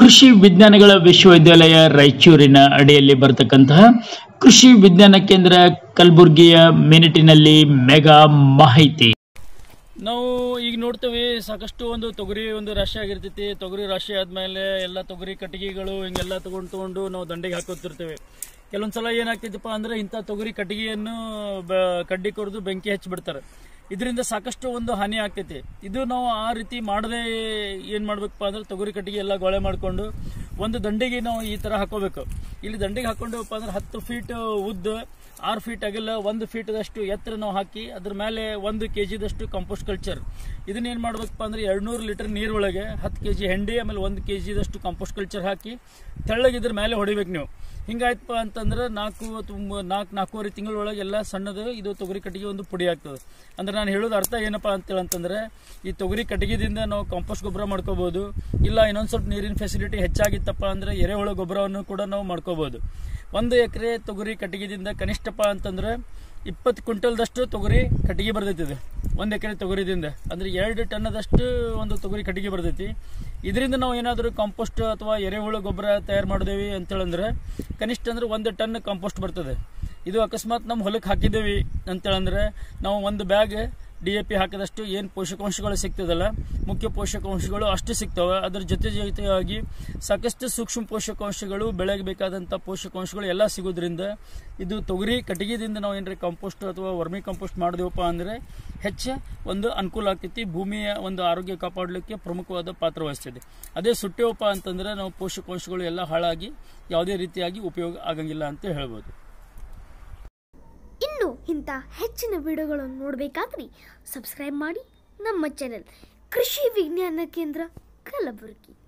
ಕೃಷಿ ವಿಜ್ಞಾನಗಳ ವಿಶ್ವವಿದ್ಯಾಲಯ ರಾಯಚೂರಿನ ಅಡಿಯಲ್ಲಿ ಬರತಕ್ಕಂತಹ ಕೃಷಿ ವಿಜ್ಞಾನ ಕೇಂದ್ರ ಕಲಬುರಗಿಯ ಮಿನಿಟಿನಲ್ಲಿ ಮೆಗಾ ಮಾಹಿತಿ. ನಾವು ಈಗ ನೋಡ್ತೇವೆ, ಸಾಕಷ್ಟು ಒಂದು ತೊಗರಿ ಒಂದು ರಾಶಿ ಆಗಿರ್ತೈತಿ. ತೊಗರಿ ರಾಶಿ ಆದ್ಮೇಲೆ ಎಲ್ಲ ತೊಗರಿ ಕಟ್ಟಿಗೆಗಳು ಹಿಂಗೆಲ್ಲ ತಗೊಂಡು ತಗೊಂಡು ನಾವು ದಂಡೆಗೆ ಹಾಕೋತಿರ್ತೇವೆ. ಕೆಲವೊಂದ್ಸಲ ಏನಾಗ್ತೈತಪ್ಪ ಅಂದ್ರೆ ಇಂಥ ತೊಗರಿ ಕಟ್ಟಿಗೆಯನ್ನು ಕಡ್ಡಿ ಕೊರೆದು ಬೆಂಕಿ ಹಚ್ಚಿಬಿಡ್ತಾರೆ ಇದರಿಂದ ಸಾಕಷ್ಟು ಒಂದು ಹಾನಿ ಆಗ್ತೈತಿ. ಇದು ನಾವು ಆ ರೀತಿ ಮಾಡದೆ ಏನು ಮಾಡ್ಬೇಕಪ್ಪ ಅಂದ್ರೆ ತೊಗರಿ ಕಟ್ಟಿಗೆ ಎಲ್ಲ ಗೊಳೆ ಮಾಡ್ಕೊಂಡು ಒಂದು ದಂಡಿಗೆ ನಾವು ಈ ತರ ಹಾಕೋಬೇಕು. ಇಲ್ಲಿ ದಂಡಿಗೆ ಹಾಕೊಂಡವಪ್ಪ ಅಂದ್ರೆ ಹತ್ತು ಫೀಟ್ ಉದ್ದ, ಆರು ಫೀಟ್ ಅಗಲ, ಒಂದು ಫೀಟ್ದಷ್ಟು ಎತ್ತರ ನಾವು ಹಾಕಿ ಅದ್ರ ಮೇಲೆ ಒಂದು ಕೆ ಜಿದಷ್ಟು ಕಂಪೋಸ್ಟ್ ಕಲ್ಚರ್ ಇದನ್ನ ಏನು ಮಾಡ್ಬೇಕಪ್ಪ ಅಂದ್ರೆ ಎರಡ್ನೂರು ಲೀಟರ್ ನೀರೊಳಗೆ ಹತ್ತು ಕೆ ಜಿ ಹೆಂಡಿ, ಆಮೇಲೆ ಒಂದು ಕೆ ಜಿದಷ್ಟು ಕಂಪೋಸ್ಟ್ ಕಲ್ಚರ್ ಹಾಕಿ ತೆಳ್ಳಗೆ ಇದ್ರ ಮೇಲೆ ಹೊಡಿಬೇಕು ನೀವು. ಹಿಂಗಾಯ್ತಪ್ಪ ಅಂತಂದ್ರೆ ನಾಲ್ಕು ತುಂಬ ನಾಲ್ಕು ನಾಲ್ಕೂವರೆ ತಿಂಗಳೊಳಗೆ ಎಲ್ಲ ಸಣ್ಣದು ಇದು ತೊಗರಿ ಕಟ್ಟಿಗೆ ಒಂದು ಪುಡಿ ಆಗ್ತದೆ. ಅಂದ್ರೆ ನಾನು ಹೇಳೋದು ಅರ್ಥ ಏನಪ್ಪ ಅಂತೇಳಿ ಅಂತಂದ್ರೆ ಈ ತೊಗರಿ ಕಟ್ಟಿಗೆದಿಂದ ನಾವು ಕಾಂಪೋಸ್ಟ್ ಗೊಬ್ಬರ ಮಾಡ್ಕೋಬಹುದು ಇಲ್ಲ ಇನ್ನೊಂದು ಸ್ವಲ್ಪ ನೀರಿನ ಫೆಸಿಲಿಟಿ ಹೆಚ್ಚಾಗಿತ್ತಪ್ಪ ಅಂದ್ರೆ ಎರೆಹುಳ ಗೊಬ್ಬರವನ್ನು ಕೂಡ ನಾವು ಮಾಡ್ಕೋಬಹುದು ಒಂದು ಎಕರೆ ತೊಗರಿ ಕಟ್ಟಿಗೆದಿಂದ ಕನಿಷ್ಠಪ್ಪ ಅಂತಂದ್ರೆ ಇಪ್ಪತ್ತು ಕ್ವಿಂಟಲ್ದಷ್ಟು ತೊಗರಿ ಕಟ್ಟಿಗೆ ಬರ್ತೈತಿದೆ ಒಂದು ಎಕರೆ ತೊಗರಿದಿಂದ. ಅಂದರೆ ಎರಡು ಟನ್ನದಷ್ಟು ಒಂದು ತೊಗರಿ ಕಟ್ಟಿಗೆ ಬರ್ತೈತಿ ಇದರಿಂದ ನಾವು ಏನಾದರೂ ಕಾಂಪೋಸ್ಟ್ ಅಥವಾ ಎರೆಹುಳು ಗೊಬ್ಬರ ತಯಾರು ಮಾಡಿದೇವಿ ಅಂತೇಳಂದ್ರೆ ಕನಿಷ್ಠ ಅಂದ್ರೆ ಒಂದು ಟನ್ ಕಾಂಪೋಸ್ಟ್ ಬರ್ತದೆ. ಇದು ಅಕಸ್ಮಾತ್ ನಮ್ಮ ಹೊಲಕ್ಕೆ ಹಾಕಿದ್ದೇವೆ ಅಂತೇಳಂದ್ರೆ ನಾವು ಒಂದು ಬ್ಯಾಗ್ ಡಿ ಎ ಪಿ ಹಾಕಿದಷ್ಟು ಏನು ಪೋಷಕಾಂಶಗಳು ಸಿಗ್ತದಲ್ಲ, ಮುಖ್ಯ ಪೋಷಕಾಂಶಗಳು ಅಷ್ಟು ಸಿಗ್ತವೆ. ಅದರ ಜೊತೆ ಜೊತೆಯಾಗಿ ಸಾಕಷ್ಟು ಸೂಕ್ಷ್ಮ ಪೋಷಕಾಂಶಗಳು, ಬೆಳೆಗೆ ಬೇಕಾದಂಥ ಪೋಷಕಾಂಶಗಳು ಎಲ್ಲ ಸಿಗೋದ್ರಿಂದ ಇದು ತೊಗರಿ ಕಟ್ಟಿಗೆದಿಂದ ನಾವು ಏನರ ಕಾಂಪೋಸ್ಟ್ ಅಥವಾ ವರ್ಮಿ ಕಾಂಪೋಸ್ಟ್ ಮಾಡಿದೆವಪ್ಪ ಅಂದರೆ ಹೆಚ್ಚು ಒಂದು ಅನುಕೂಲ ಆಗ್ತೈತಿ ಭೂಮಿಯ ಒಂದು ಆರೋಗ್ಯ ಕಾಪಾಡಲಿಕ್ಕೆ ಪ್ರಮುಖವಾದ ಪಾತ್ರ ವಹಿಸ್ತದೆ. ಅದೇ ಸುಟ್ಟೆವಪ್ಪ ಅಂತಂದ್ರೆ ನಾವು ಪೋಷಕಾಂಶಗಳು ಎಲ್ಲ ಹಾಳಾಗಿ ಯಾವುದೇ ರೀತಿಯಾಗಿ ಉಪಯೋಗ ಆಗಂಗಿಲ್ಲ ಅಂತ ಹೇಳ್ಬೋದು. ಇಂಥ ಹೆಚ್ಚಿನ ವಿಡಿಯೋಗಳನ್ನು ನೋಡಬೇಕಾದ್ರೆ ಸಬ್ಸ್ಕ್ರೈಬ್ ಮಾಡಿ ನಮ್ಮ ಚಾನೆಲ್ ಕೃಷಿ ವಿಜ್ಞಾನ ಕೇಂದ್ರ ಕಲಬುರಗಿ.